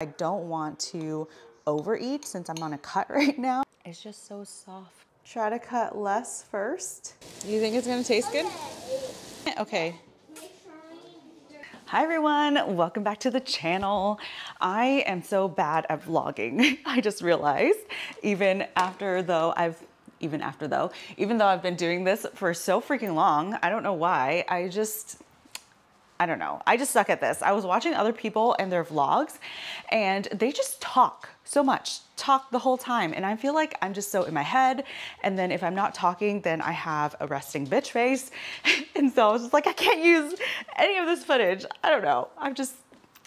I don't want to overeat since I'm on a cut right now. It's just so soft. Try to cut less first. You think it's gonna taste good? Okay. Hi everyone, welcome back to the channel. I am so bad at vlogging. I just realized even after though I've even after though, even though I've been doing this for so freaking long, I don't know why, I just, I don't know. I just suck at this. I was watching other people and their vlogs and they just talk so much, talk the whole time. And I feel like I'm just so in my head. And then if I'm not talking, then I have a resting bitch face. and so I was just like, I can't use any of this footage. I don't know. I'm just,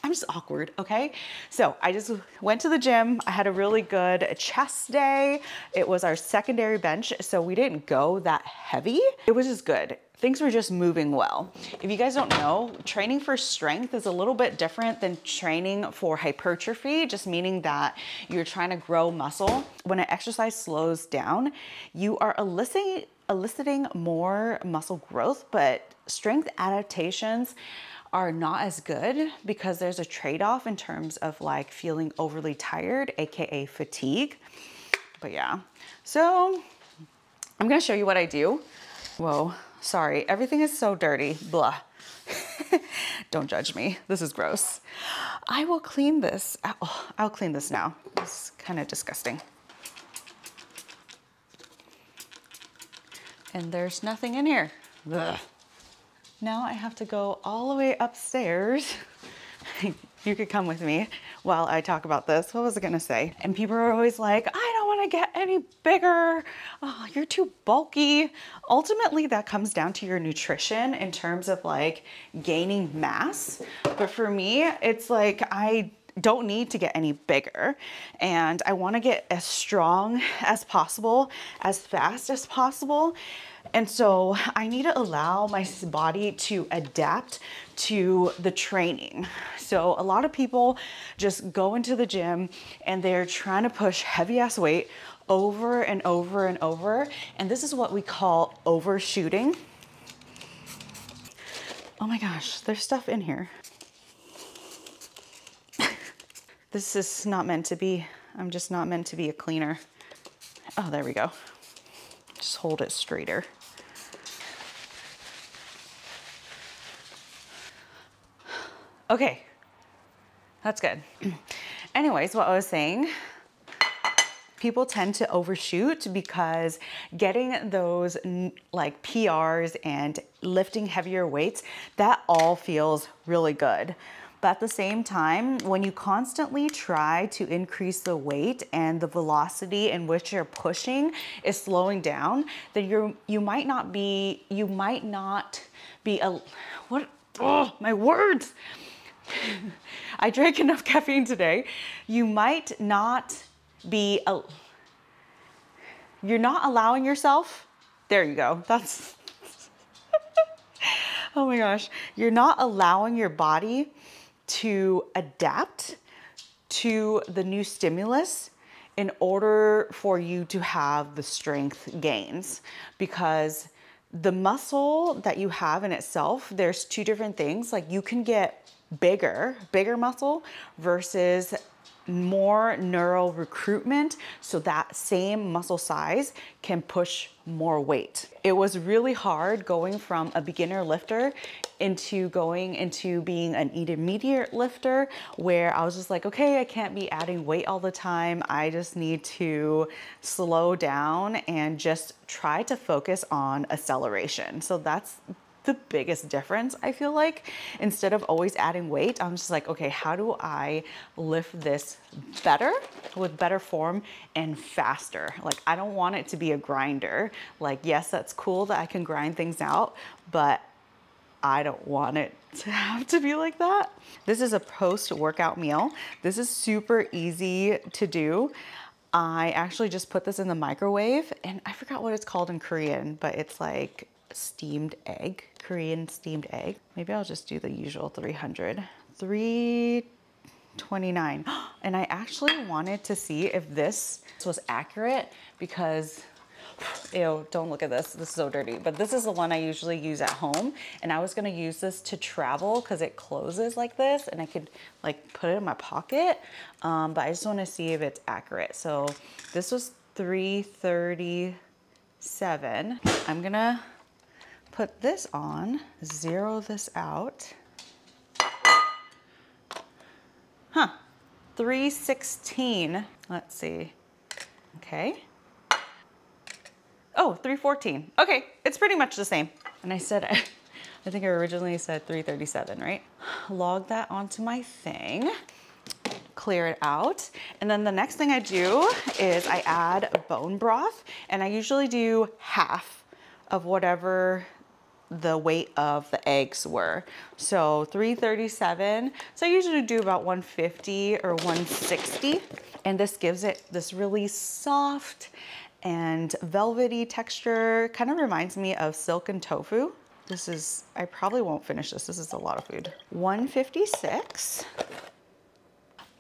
I'm just awkward, okay? So I just went to the gym. I had a really good chest day. It was our secondary bench, so we didn't go that heavy. It was just good things were just moving well. If you guys don't know, training for strength is a little bit different than training for hypertrophy, just meaning that you're trying to grow muscle. When an exercise slows down, you are eliciting, eliciting more muscle growth, but strength adaptations are not as good because there's a trade-off in terms of like feeling overly tired, AKA fatigue. But yeah, so I'm gonna show you what I do. Whoa, Sorry, everything is so dirty, blah. Don't judge me, this is gross. I will clean this, oh, I'll clean this now. It's kind of disgusting. And there's nothing in here. Ugh. Now I have to go all the way upstairs. you could come with me while I talk about this. What was I gonna say? And people are always like, I don't wanna get any bigger. Oh, you're too bulky. Ultimately, that comes down to your nutrition in terms of like gaining mass. But for me, it's like I don't need to get any bigger and I want to get as strong as possible, as fast as possible. And so I need to allow my body to adapt to the training. So a lot of people just go into the gym and they're trying to push heavy ass weight over and over and over. And this is what we call overshooting. Oh my gosh, there's stuff in here. This is not meant to be, I'm just not meant to be a cleaner. Oh, there we go. Just hold it straighter. Okay, that's good. Anyways, what I was saying, people tend to overshoot because getting those like PRs and lifting heavier weights, that all feels really good. But at the same time, when you constantly try to increase the weight and the velocity in which you're pushing is slowing down, then you're you might not be you might not be a what oh my words. I drank enough caffeine today. You might not be a, you're not allowing yourself. There you go. That's Oh my gosh. You're not allowing your body to adapt to the new stimulus in order for you to have the strength gains because the muscle that you have in itself, there's two different things. Like you can get bigger, bigger muscle versus more neural recruitment so that same muscle size can push more weight. It was really hard going from a beginner lifter into going into being an intermediate lifter where I was just like, okay, I can't be adding weight all the time. I just need to slow down and just try to focus on acceleration. So that's the biggest difference, I feel like. Instead of always adding weight, I'm just like, okay, how do I lift this better with better form and faster? Like, I don't want it to be a grinder. Like, yes, that's cool that I can grind things out, but I don't want it to have to be like that. This is a post-workout meal. This is super easy to do. I actually just put this in the microwave and I forgot what it's called in Korean, but it's like steamed egg, Korean steamed egg. Maybe I'll just do the usual 300. 329. And I actually wanted to see if this was accurate because ew, don't look at this. This is so dirty. But this is the one I usually use at home. And I was gonna use this to travel because it closes like this and I could like put it in my pocket. Um, but I just wanna see if it's accurate. So this was 337. I'm gonna put this on, zero this out. Huh, 316. Let's see. Okay. Oh, 314. Okay, it's pretty much the same. And I said, I think I originally said 337, right? Log that onto my thing, clear it out. And then the next thing I do is I add bone broth and I usually do half of whatever the weight of the eggs were. So 337. So I usually do about 150 or 160. And this gives it this really soft and velvety texture. Kind of reminds me of silken tofu. This is, I probably won't finish this. This is a lot of food. 156.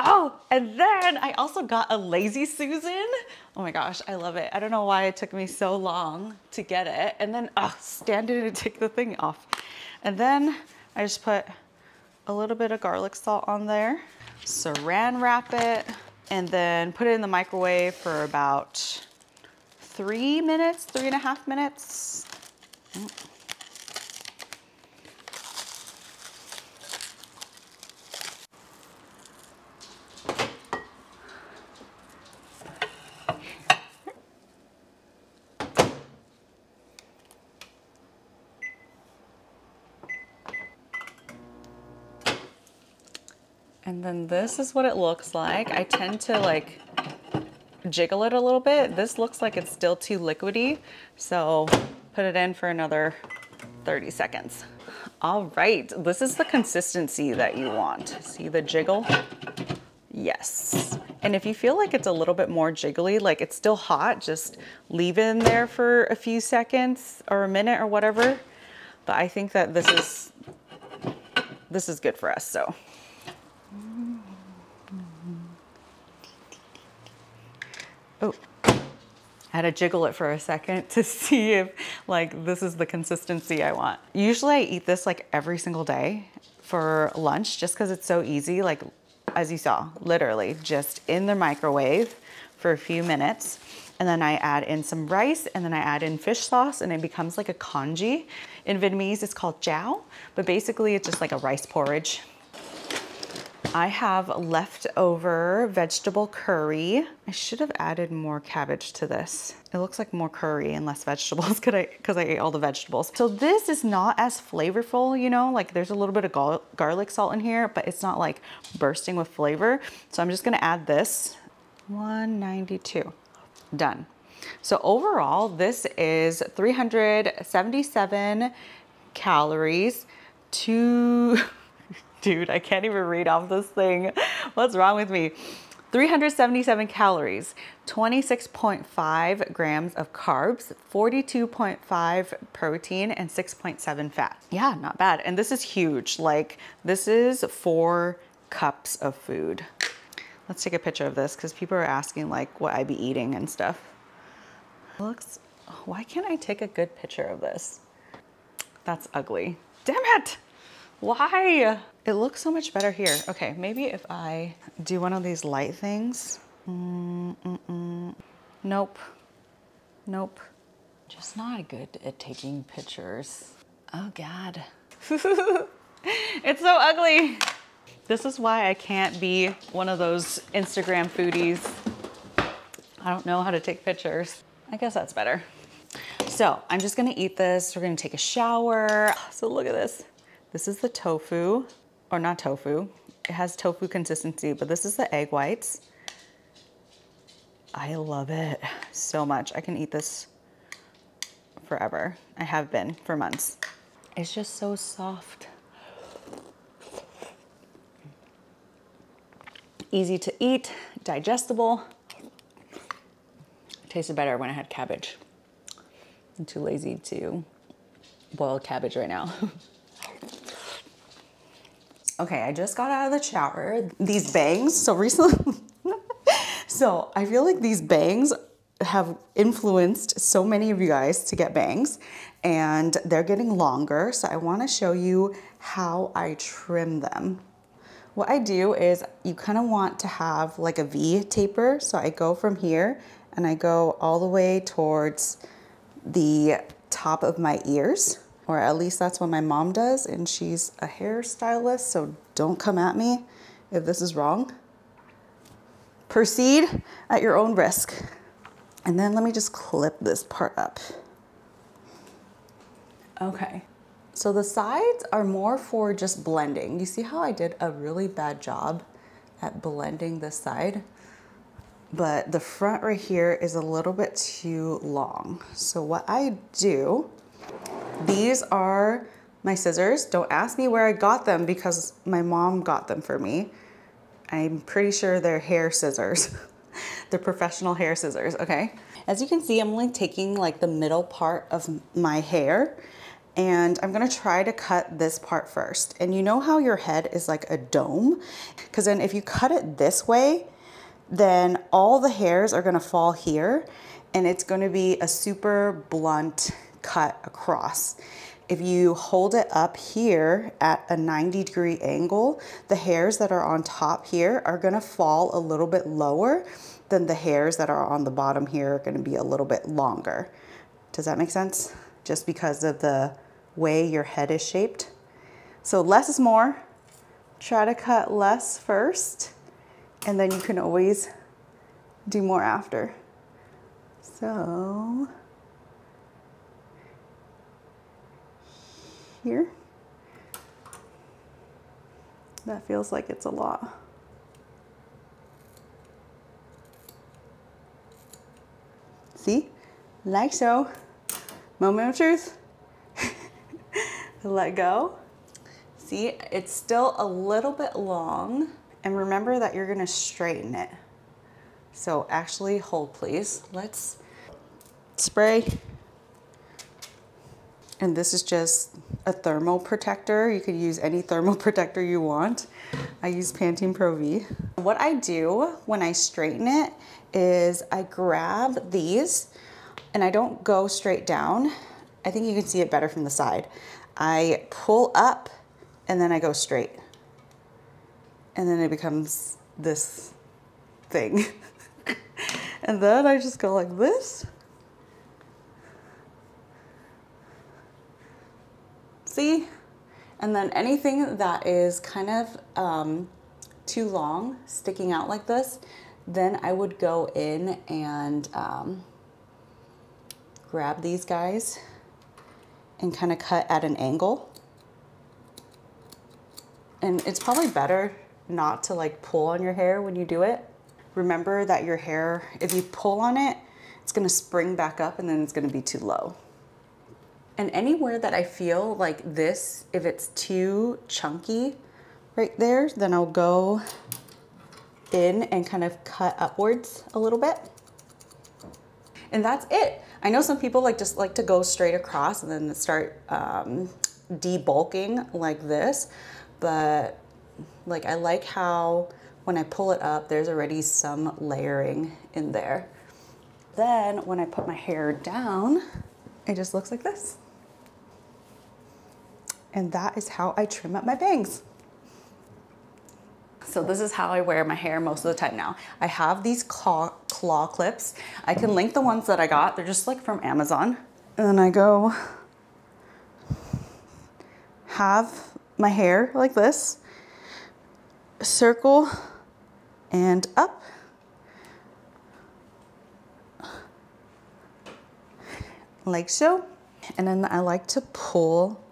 Oh, and then I also got a Lazy Susan. Oh my gosh, I love it. I don't know why it took me so long to get it. And then, oh, standing and take the thing off. And then I just put a little bit of garlic salt on there, saran wrap it, and then put it in the microwave for about three minutes, three and a half minutes. Mm. And then this is what it looks like. I tend to like jiggle it a little bit. This looks like it's still too liquidy. So put it in for another 30 seconds. All right, this is the consistency that you want. See the jiggle? Yes. And if you feel like it's a little bit more jiggly, like it's still hot, just leave it in there for a few seconds or a minute or whatever. But I think that this is, this is good for us, so. Oh, I had to jiggle it for a second to see if like this is the consistency I want. Usually I eat this like every single day for lunch just because it's so easy. Like as you saw, literally just in the microwave for a few minutes. And then I add in some rice and then I add in fish sauce and it becomes like a congee. In Vietnamese, it's called chao, but basically it's just like a rice porridge. I have leftover vegetable curry. I should have added more cabbage to this. It looks like more curry and less vegetables because I, I ate all the vegetables. So this is not as flavorful, you know, like there's a little bit of gar garlic salt in here, but it's not like bursting with flavor. So I'm just gonna add this, 192, done. So overall, this is 377 calories, two, dude, I can't even read off this thing. What's wrong with me? 377 calories, 26.5 grams of carbs, 42.5 protein, and 6.7 fat. Yeah, not bad. And this is huge. Like, this is four cups of food. Let's take a picture of this because people are asking like what I be eating and stuff. Looks, why can't I take a good picture of this? That's ugly. Damn it! Why? It looks so much better here. Okay, maybe if I do one of these light things. Mm, mm. Nope. Nope. Just not good at taking pictures. Oh God. it's so ugly. This is why I can't be one of those Instagram foodies. I don't know how to take pictures. I guess that's better. So I'm just gonna eat this. We're gonna take a shower. So look at this. This is the tofu, or not tofu. It has tofu consistency, but this is the egg whites. I love it so much. I can eat this forever. I have been for months. It's just so soft. Easy to eat, digestible. tasted better when I had cabbage. I'm too lazy to boil cabbage right now. Okay, I just got out of the shower. These bangs, so recently, so I feel like these bangs have influenced so many of you guys to get bangs and they're getting longer. So I wanna show you how I trim them. What I do is you kind of want to have like a V taper. So I go from here and I go all the way towards the top of my ears, or at least that's what my mom does. And she's a hairstylist, so don't come at me if this is wrong. Proceed at your own risk. And then let me just clip this part up. Okay. So the sides are more for just blending. You see how I did a really bad job at blending this side? But the front right here is a little bit too long. So what I do, these are my scissors. Don't ask me where I got them because my mom got them for me. I'm pretty sure they're hair scissors. they're professional hair scissors, okay? As you can see, I'm only taking like the middle part of my hair and I'm gonna try to cut this part first. And you know how your head is like a dome? Because then if you cut it this way, then all the hairs are gonna fall here and it's gonna be a super blunt cut across. If you hold it up here at a 90 degree angle, the hairs that are on top here are gonna fall a little bit lower than the hairs that are on the bottom here are gonna be a little bit longer. Does that make sense? Just because of the way your head is shaped. So less is more. Try to cut less first, and then you can always do more after. So here, that feels like it's a lot. See, like so, moment of truth let go. See, it's still a little bit long. And remember that you're gonna straighten it. So actually hold please. Let's spray. And this is just a thermal protector. You could use any thermal protector you want. I use Pantene Pro V. What I do when I straighten it is I grab these and I don't go straight down. I think you can see it better from the side. I pull up and then I go straight. And then it becomes this thing. and then I just go like this. And then anything that is kind of um, too long, sticking out like this, then I would go in and um, grab these guys and kind of cut at an angle. And it's probably better not to like pull on your hair when you do it. Remember that your hair, if you pull on it, it's gonna spring back up and then it's gonna be too low. And anywhere that I feel like this, if it's too chunky right there, then I'll go in and kind of cut upwards a little bit. And that's it. I know some people like just like to go straight across and then start um, debulking like this, but like I like how when I pull it up, there's already some layering in there. Then when I put my hair down, it just looks like this. And that is how I trim up my bangs. So this is how I wear my hair most of the time now. I have these claw, claw clips. I can link the ones that I got. They're just like from Amazon. And then I go have my hair like this, circle and up. Like so. And then I like to pull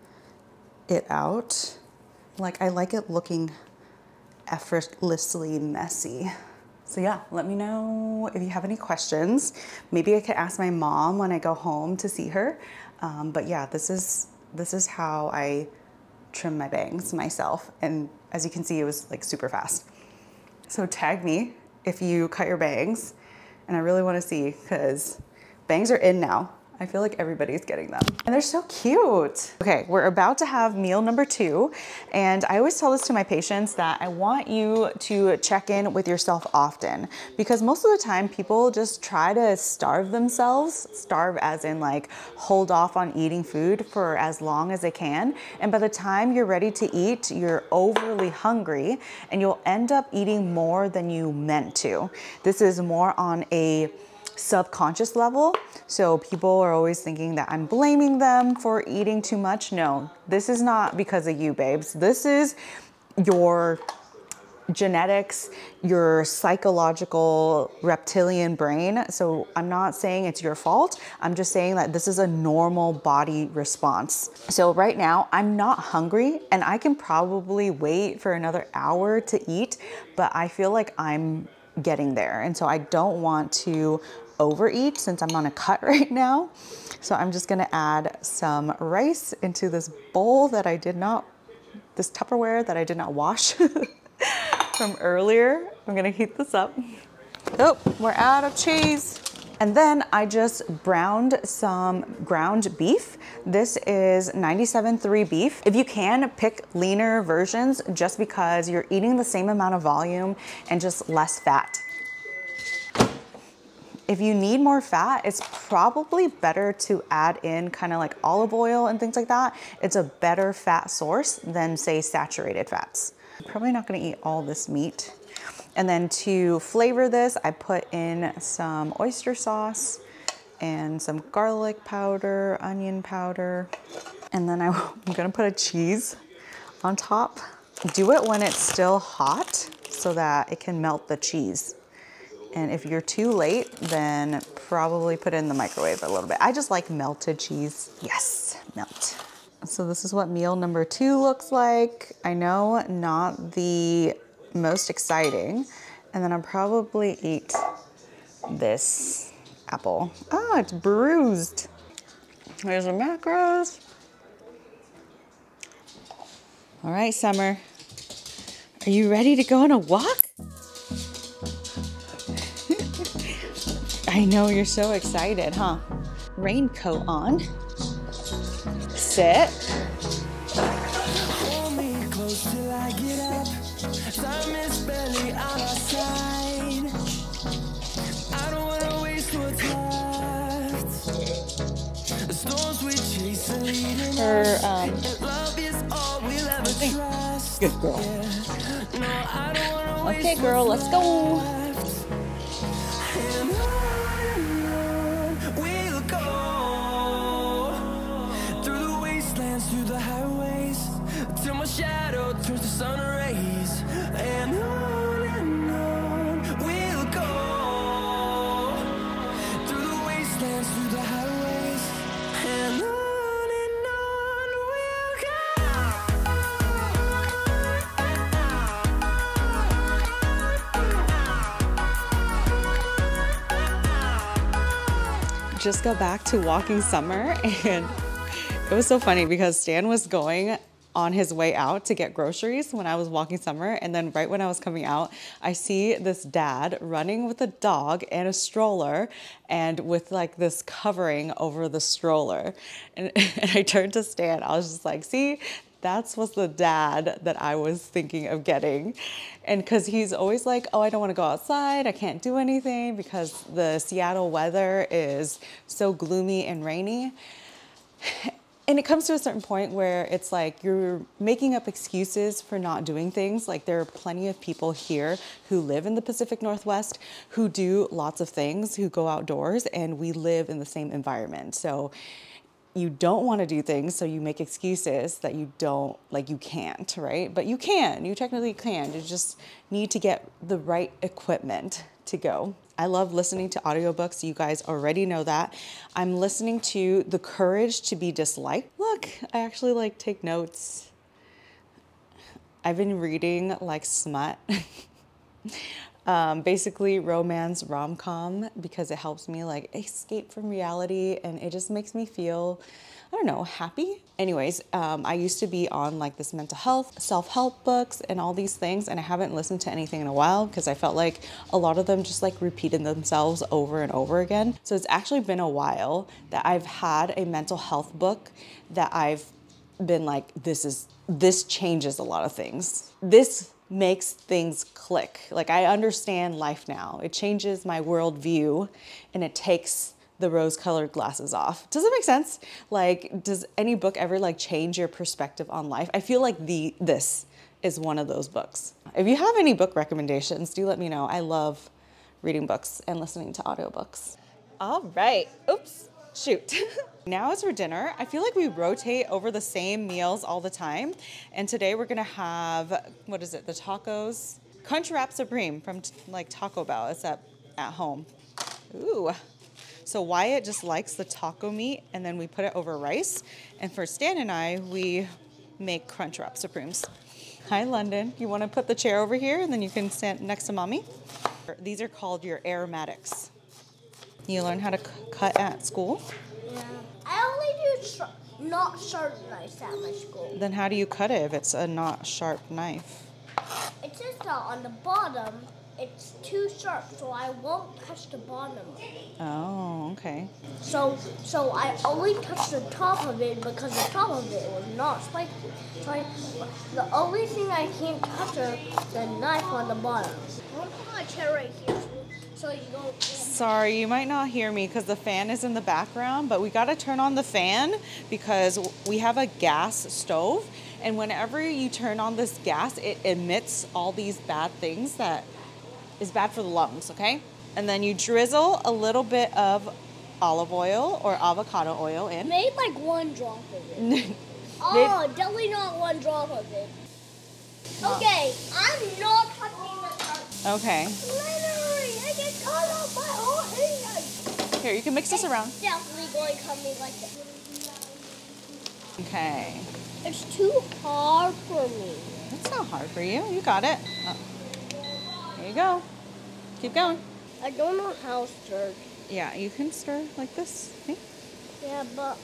it out. Like I like it looking effortlessly messy. So yeah, let me know if you have any questions. Maybe I could ask my mom when I go home to see her. Um, but yeah, this is this is how I trim my bangs myself. And as you can see, it was like super fast. So tag me if you cut your bangs. And I really wanna see because bangs are in now. I feel like everybody's getting them. And they're so cute. Okay, we're about to have meal number two. And I always tell this to my patients that I want you to check in with yourself often because most of the time people just try to starve themselves, starve as in like hold off on eating food for as long as they can. And by the time you're ready to eat, you're overly hungry and you'll end up eating more than you meant to. This is more on a subconscious level. So people are always thinking that I'm blaming them for eating too much. No, this is not because of you, babes. This is your genetics, your psychological reptilian brain. So I'm not saying it's your fault. I'm just saying that this is a normal body response. So right now I'm not hungry and I can probably wait for another hour to eat, but I feel like I'm getting there. And so I don't want to overeat since I'm on a cut right now. So I'm just gonna add some rice into this bowl that I did not, this Tupperware that I did not wash from earlier. I'm gonna heat this up. Oh, we're out of cheese. And then I just browned some ground beef. This is 97.3 beef. If you can, pick leaner versions just because you're eating the same amount of volume and just less fat. If you need more fat, it's probably better to add in kind of like olive oil and things like that. It's a better fat source than say saturated fats. Probably not gonna eat all this meat. And then to flavor this, I put in some oyster sauce and some garlic powder, onion powder. And then I'm gonna put a cheese on top. Do it when it's still hot so that it can melt the cheese. And if you're too late, then probably put it in the microwave a little bit. I just like melted cheese. Yes, melt. So this is what meal number two looks like. I know not the most exciting. And then I'll probably eat this apple. Oh, it's bruised. There's the macros. All right, Summer. Are you ready to go on a walk? I know you're so excited, huh? Raincoat on. Sit. Her, um, good girl. Okay, girl, let's go. Just got back to walking summer and it was so funny because Stan was going on his way out to get groceries when I was walking summer. And then right when I was coming out, I see this dad running with a dog and a stroller and with like this covering over the stroller. And, and I turned to Stan, I was just like, see, that's was the dad that I was thinking of getting. And because he's always like, oh, I don't want to go outside. I can't do anything because the Seattle weather is so gloomy and rainy. And it comes to a certain point where it's like you're making up excuses for not doing things. Like there are plenty of people here who live in the Pacific Northwest who do lots of things, who go outdoors, and we live in the same environment. So you don't want to do things, so you make excuses that you don't, like you can't, right? But you can, you technically can. You just need to get the right equipment to go. I love listening to audiobooks. You guys already know that. I'm listening to The Courage to be Disliked. Look, I actually like take notes. I've been reading like smut. um, basically romance rom-com because it helps me like escape from reality and it just makes me feel I don't know, happy. Anyways, um, I used to be on like this mental health, self-help books and all these things and I haven't listened to anything in a while because I felt like a lot of them just like repeated themselves over and over again. So it's actually been a while that I've had a mental health book that I've been like, this is, this changes a lot of things. This makes things click. Like I understand life now. It changes my worldview and it takes the rose colored glasses off. Does it make sense? Like, does any book ever like change your perspective on life? I feel like the this is one of those books. If you have any book recommendations, do let me know. I love reading books and listening to audiobooks. All right. Oops. Shoot. now it's for dinner. I feel like we rotate over the same meals all the time. And today we're gonna have, what is it, the tacos? Crunchwrap Supreme from like Taco Bell. It's at, at home. Ooh, so Wyatt just likes the taco meat and then we put it over rice. And for Stan and I, we make Crunchwrap Supremes. Hi, London. You want to put the chair over here and then you can stand next to mommy? These are called your aromatics. You learn how to cut at school? Yeah. I only do sh not sharp knives at my school. Then how do you cut it if it's a not sharp knife? It says that uh, on the bottom it's too sharp, so I won't touch the bottom. Oh, okay. So, so I only touched the top of it because the top of it was not spicy. So I, the only thing I can't touch is the knife on the bottom. I'm gonna put my chair right here. So you. Sorry, you might not hear me because the fan is in the background, but we got to turn on the fan because we have a gas stove. And whenever you turn on this gas, it emits all these bad things that is bad for the lungs, okay? And then you drizzle a little bit of olive oil or avocado oil in. Made like one drop of it. oh, definitely not one drop of it. Okay, I'm not touching the. Okay. Literally, I get cut off my whole hand. Here, you can mix this around. Definitely going to come like this. Okay. It's too hard for me. It's not hard for you. You got it. Oh. There you go. Keep going. I don't know how to stir. Yeah, you can stir like this. Yeah, but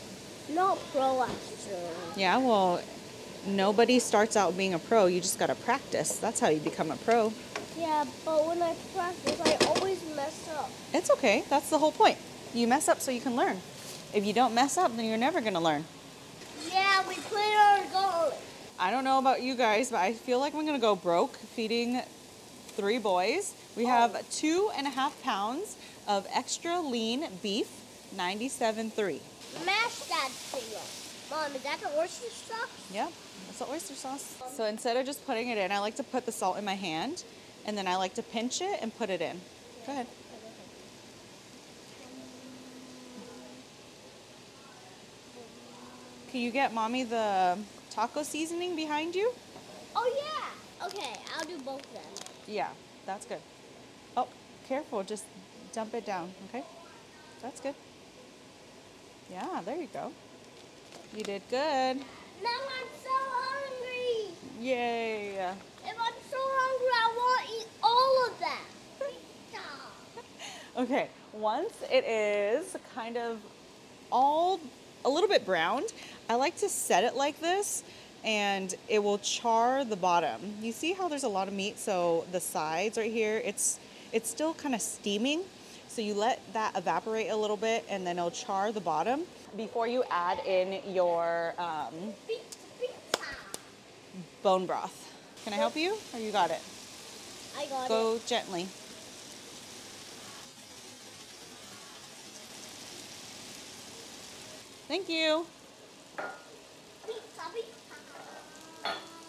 not pro at stirring. Yeah, well, nobody starts out being a pro. You just got to practice. That's how you become a pro. Yeah, but when I practice, I always mess up. It's okay. That's the whole point. You mess up so you can learn. If you don't mess up, then you're never going to learn. Yeah, we put our garlic. I don't know about you guys, but I feel like I'm going to go broke feeding three boys. We oh. have two and a half pounds of extra lean beef, 97.3. Mash that thing up. Mom, is that the oyster sauce? Yeah, that's the oyster sauce. So instead of just putting it in, I like to put the salt in my hand, and then I like to pinch it and put it in. Go ahead. Can you get mommy the taco seasoning behind you? Oh yeah. Okay, I'll do both then. Yeah, that's good. Oh, careful, just dump it down, okay? That's good. Yeah, there you go. You did good. Now I'm so hungry. Yay. So hungry, I want to eat all of that. okay, once it is kind of all a little bit browned, I like to set it like this and it will char the bottom. You see how there's a lot of meat, so the sides right here, it's, it's still kind of steaming. So you let that evaporate a little bit and then it'll char the bottom before you add in your um, bone broth. Can I help you or you got it? I got Go it. Go gently. Thank you.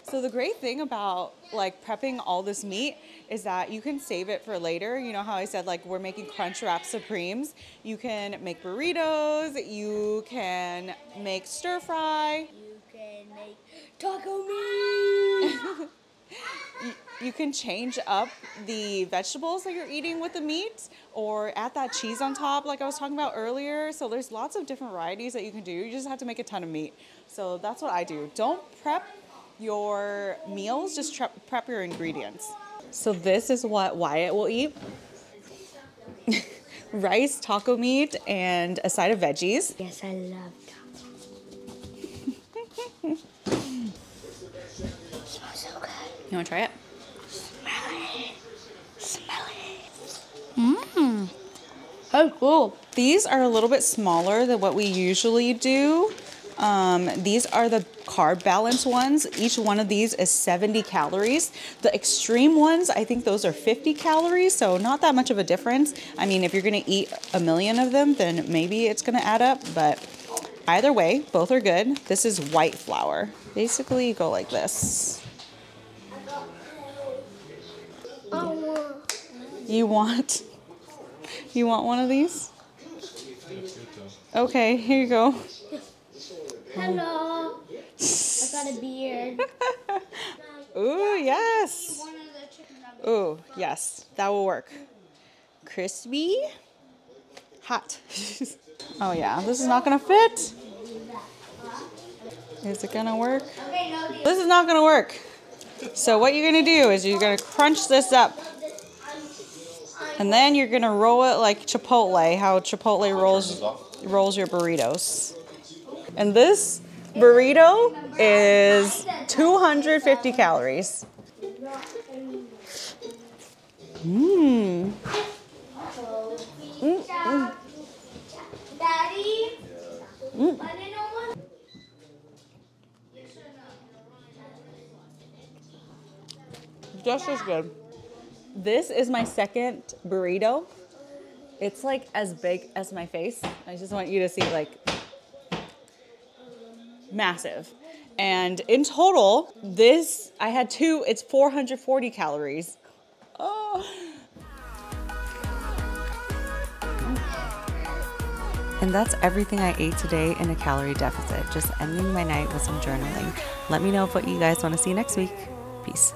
So the great thing about like prepping all this meat is that you can save it for later. You know how I said like we're making Crunchwrap Supremes. You can make burritos, you can make stir fry. You can make taco meat. you, you can change up the vegetables that you're eating with the meat or add that cheese on top like I was talking about earlier. So there's lots of different varieties that you can do. You just have to make a ton of meat. So that's what I do. Don't prep your meals, just prep your ingredients. So this is what Wyatt will eat. Rice, taco meat, and a side of veggies. Yes, I love taco. You want to try it. Mmm. Oh, cool. These are a little bit smaller than what we usually do. Um, these are the carb balance ones. Each one of these is 70 calories. The extreme ones, I think those are 50 calories, so not that much of a difference. I mean, if you're gonna eat a million of them, then maybe it's gonna add up, but either way, both are good. This is white flour. Basically, you go like this. You want, you want one of these? Okay, here you go. hello. I got a beard. Ooh, yes. Ooh, yes, that will work. Crispy, hot. oh yeah, this is not gonna fit. Is it gonna work? Okay, no deal. This is not gonna work. So what you're gonna do is you're gonna crunch this up. And then you're gonna roll it like Chipotle, how Chipotle rolls rolls your burritos. And this burrito is 250 calories. Mmm. Daddy? Mm. I didn't know. Just as good. This is my second burrito. It's like as big as my face. I just want you to see like massive. And in total, this I had two, it's 440 calories. Oh. And that's everything I ate today in a calorie deficit, just ending my night with some journaling. Let me know what you guys want to see next week. Peace.